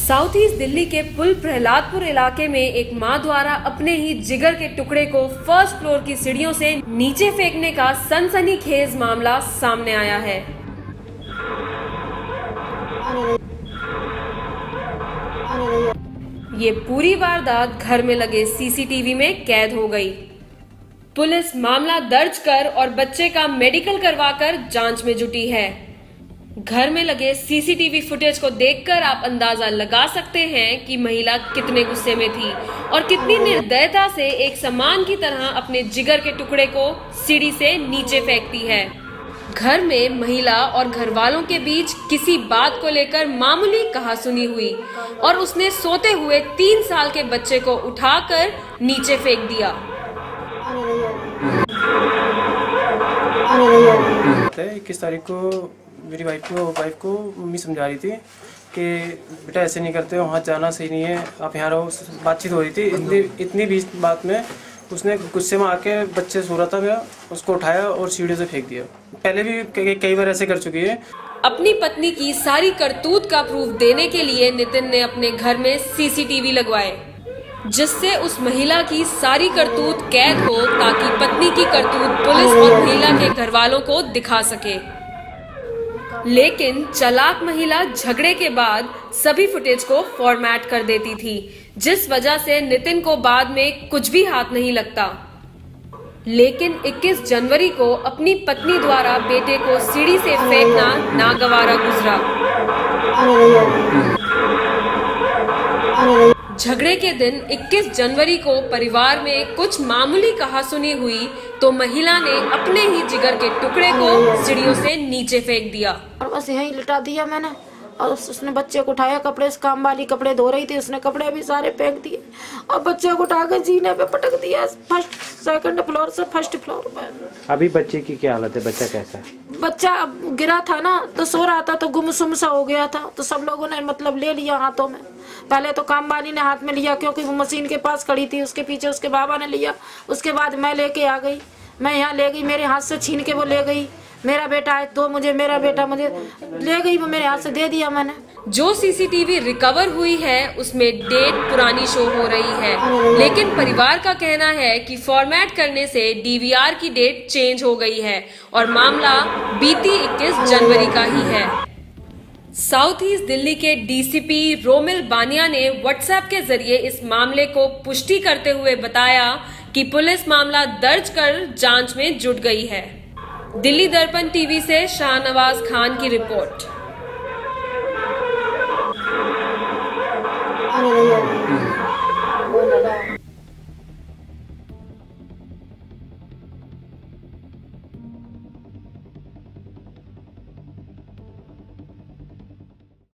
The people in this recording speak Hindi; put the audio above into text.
साउथ ईस्ट दिल्ली के पुल प्रहलादपुर इलाके में एक माँ द्वारा अपने ही जिगर के टुकड़े को फ़र्स्ट फ्लोर की सीढ़ियों से नीचे फेंकने का सनसनीखेज मामला सामने आया है। ये पूरी वारदात घर में लगे सीसीटीवी में कैद हो गई। पुलिस मामला दर्ज कर और बच्चे का मेडिकल करवाकर जाँच में जुटी है। घर में लगे सीसीटीवी फुटेज को देखकर आप अंदाज़ा लगा सकते हैं कि महिला कितने गुस्से में थी और कितनी निर्दयता से एक सामान की तरह अपने जिगर के टुकड़े को सीढ़ी से नीचे फेंकती है। घर में महिला और घर वालों के बीच किसी बात को लेकर मामूली कहा सुनी हुई और उसने सोते हुए तीन साल के बच्चे को उठाकर नीचे फेंक दिया। इक्कीस तारीख को मेरी वाइफ को वाइफ को मम्मी समझा रही थी कि बेटा ऐसे नहीं करते वहाँ जाना सही नहीं है आप यहाँ रहो। बातचीत हो रही थी। इतनी इतनी बीच बात में उसने गुस्से में आके बच्चे सो रहा था मेरा उसको उठाया और सीढ़ी से फेंक दिया। पहले भी कई, बार ऐसे कर चुकी है। अपनी पत्नी की सारी करतूत का प्रूफ देने के लिए नितिन ने अपने घर में सीसीटीवी लगवाए जिससे उस महिला की सारी करतूत कैद हो ताकि पत्नी की करतूत पुलिस और महिला के घर वालों को दिखा सके। लेकिन चलाक महिला झगड़े के बाद सभी फुटेज को फॉर्मेट कर देती थी, जिस वजह से नितिन को बाद में कुछ भी हाथ नहीं लगता। लेकिन 21 जनवरी को अपनी पत्नी द्वारा बेटे को सीढ़ी से फेंकना नागवारा गुजरा। झगड़े के दिन 21 जनवरी को परिवार में कुछ मामूली कहासुनी हुई तो महिला ने अपने ही जिगर के टुकड़े को सीढ़ियों से नीचे फेंक दिया। और बस यही लिटा दिया मैंने। और उसने बच्चे को उठाया कपड़े से काम वाली कपड़े धो रही थी उसने कपड़े भी सारे फेंक दिए। और बच्चे को उठा कर जीने पे पटक दिया। फ़र्स्ट सेकंड फ्लोर से फ़र्स्ट फ्लोर पर अभी बच्चे की क्या हालत है? बच्चा कैसा है? बच्चा गिरा था ना तो सो रहा था तो गुमसुम सा हो गया था। तो सब लोगों ने मतलब ले लिया हाथों में। पहले तो काम वाली ने हाथ में लिया क्योंकि वो मशीन के पास खड़ी थी। उसके पीछे उसके बाबा ने लिया। उसके बाद मैं लेके आ गई। मैं यहाँ ले गई मेरे हाथ से छीन के वो ले गई। मेरा बेटा है तो मुझे, मेरा बेटा मुझे, ले गई वो मेरे हाथ से, दे दिया मैंने। जो सीसीटीवी रिकवर हुई है, उसमें डेट पुरानी शो हो रही है। लेकिन परिवार का कहना है कि फॉर्मेट करने से डीवीआर की डेट चेंज हो गई है और मामला बीती 21 जनवरी का ही है। साउथ ईस्ट दिल्ली के डीसीपी रोमिल बानिया ने व्हाट्सएप के ज़रिए इस मामले को पुष्टि करते हुए बताया कि पुलिस मामला दर्ज कर जाँच में जुट गई है। दिल्ली दर्पण टीवी से शाहनवाज खान की रिपोर्ट।